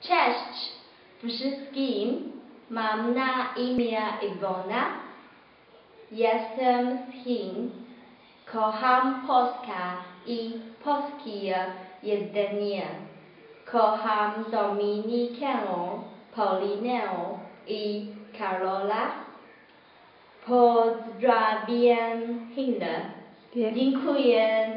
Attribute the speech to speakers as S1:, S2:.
S1: Cześć wszystkim, mam na imię Iwona. Jestem z Chin. Kocham Polskę i polskie jedzenie. Kocham Dominikę, Paulinę i Karola. Pozdrawiam Chinę. Dziękuję.